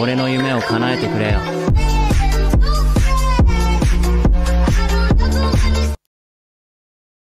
俺の夢を叶えてくれよ。